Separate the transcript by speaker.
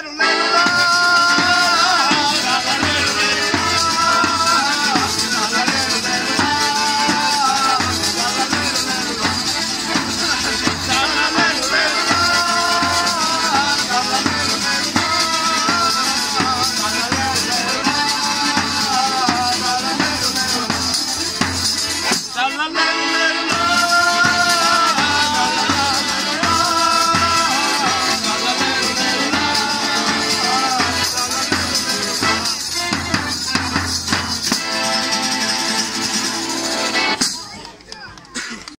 Speaker 1: battle